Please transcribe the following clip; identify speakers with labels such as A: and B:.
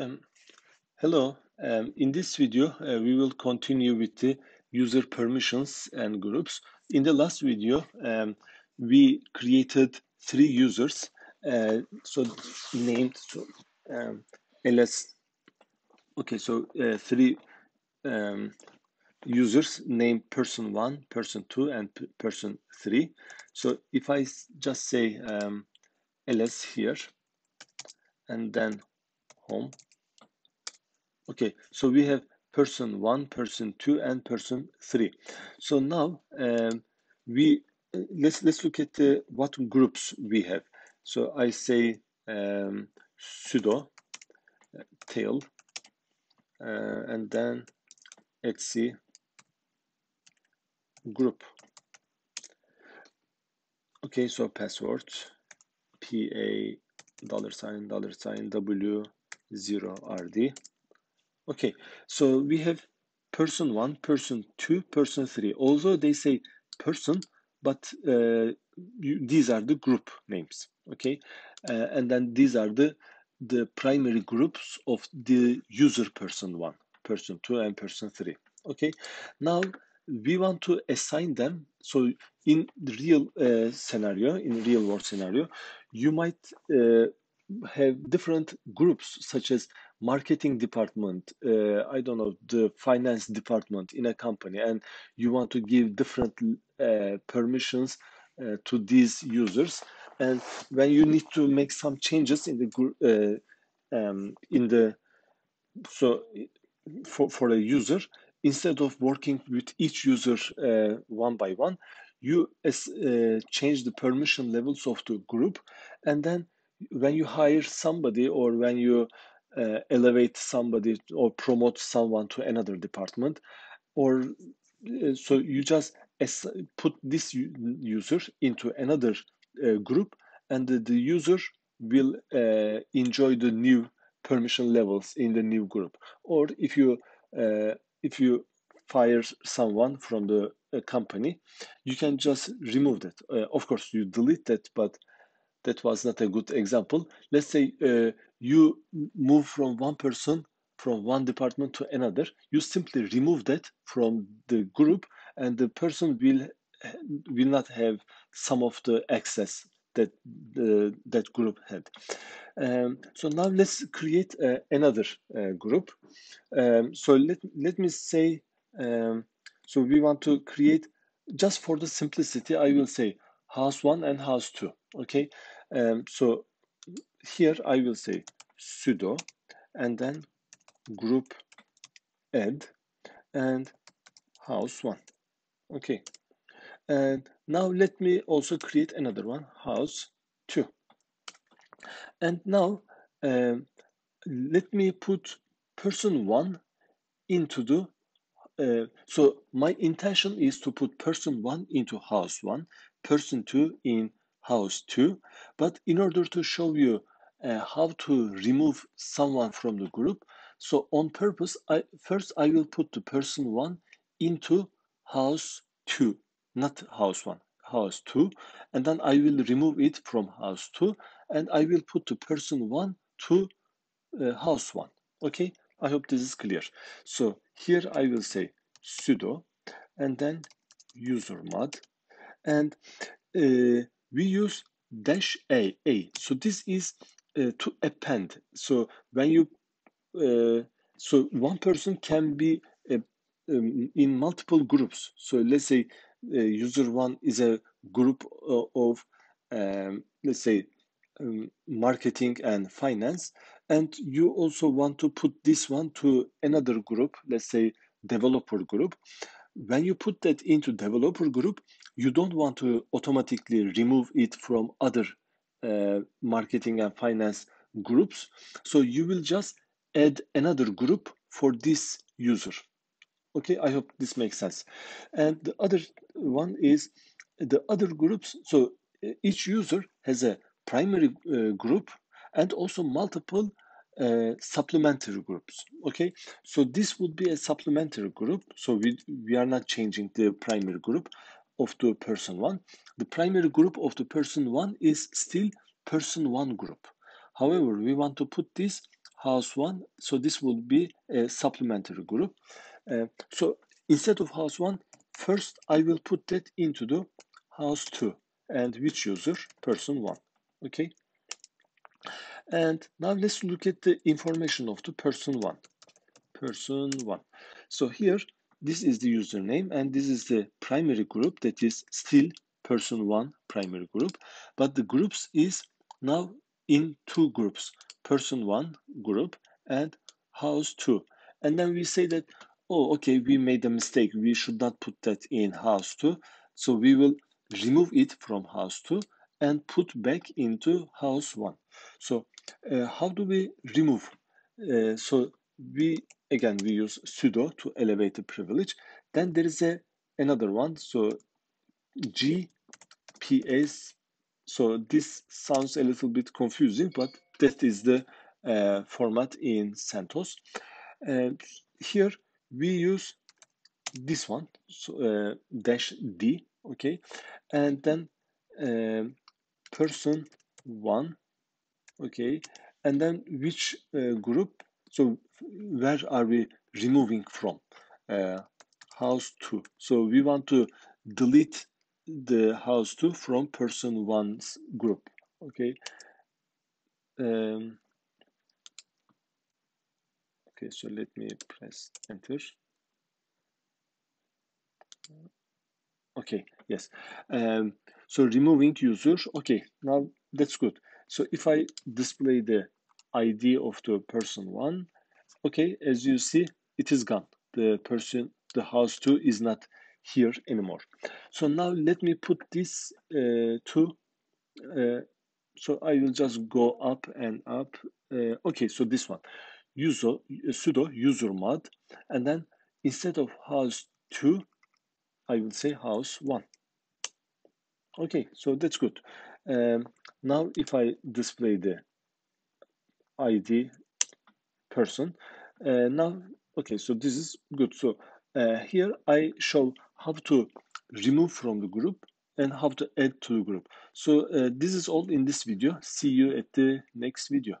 A: Um, hello, um, in this video uh, we will continue with the user permissions and groups. In the last video um, we created three users, uh, so named so, um, ls, okay, so uh, three um, users named person one, person two, and person three. So if I just say um, ls here, and then home. Okay, so we have person one, person two, and person three. So now um, we let's let's look at the, what groups we have. So I say um, sudo uh, tail, uh, and then etc group. Okay, so password p a dollar sign dollar sign w zero rd okay so we have person one person two person three. Although they say person but uh, you, these are the group names okay? Uh, and then these are the the primary groups of the user person one person two and person three okay? Now we want to assign them. So in the real uh, scenario in real world scenario you might uh, have different groups such as marketing department uh, i don't know the finance department in a company and you want to give different uh, permissions uh, to these users. And when you need to make some changes in the group uh, um, in the so for, for a user instead of working with each user uh, one by one you uh, change the permission levels of the group. And then when you hire somebody or when you uh, elevate somebody or promote someone to another department or uh, so you just put this user into another uh, group and the, the user will uh, enjoy the new permission levels in the new group or if you uh, if you fire someone from the uh, company you can just remove that of course you delete that but that was not a good example. Let's say you move from one person from one department to another. You simply remove that from the group, and the person will will not have some of the access that the, that group had. Um, so now let's create uh, another uh, group. Um, so let let me say. Um, so we want to create just for the simplicity. I will say house one and house two okay um, so here I will say sudo and then group add and house one. Okay. And now let me also create another one house two. And now um, let me put person one into the uh, so my intention is to put person one into house one person two in house two. But in order to show you uh, how to remove someone from the group, so on purpose, I first I will put the person one into house two, not house one, house two, and then I will remove it from house two, and I will put the person one to uh, house one. Okay, I hope this is clear. So here I will say sudo, and then user mod, and uh, we use dash a a. So this is uh, to append so when you uh, so one person can be uh, um, in multiple groups. So let's say uh, user one is a group uh, of um, let's say um, marketing and finance and you also want to put this one to another group let's say developer group. When you put that into developer group you don't want to automatically remove it from other uh, marketing and finance groups. So you will just add another group for this user. Okay, I hope this makes sense. And the other one is the other groups. So each user has a primary uh, group and also multiple uh, supplementary groups okay so this would be a supplementary group so we we are not changing the primary group of the person one. The primary group of the person one is still person one group. However, we want to put this house one. So this will be a supplementary group. Uh, so instead of house one, first I will put that into the house two and which user person one. Okay. And now let's look at the information of the person one. Person one. So here, this is the username and this is the primary group that is still person one primary group. But the groups is now in two groups, person one group and house two. And then we say that, oh, okay, we made a mistake. We should not put that in house two. So we will remove it from house two and put back into house one. So uh, how do we remove? Uh, so we again we use sudo to elevate the privilege. Then there is a another one. So GPS. So this sounds a little bit confusing, but that is the uh, format in CentOS. And here we use this one, so, uh, dash D, okay, and then um, person one okay and then which uh, group so where are we removing from? Uh, house 2 so we want to delete the house 2 from person one's group okay? Um, okay so let me press enter. Okay yes. Um, so removing user okay now that's good. So if I display the ID of the person one, okay, as you see, it is gone. The person, the house two is not here anymore. So now let me put this uh, to, uh, so I will just go up and up. Uh, okay, so this one, user, sudo user mod, and then instead of house two, I will say house one. Okay, so that's good. Um, now if I display the ID person, uh, now, okay, so this is good. So uh, here I show how to remove from the group and how to add to the group. So uh, this is all in this video. See you at the next video.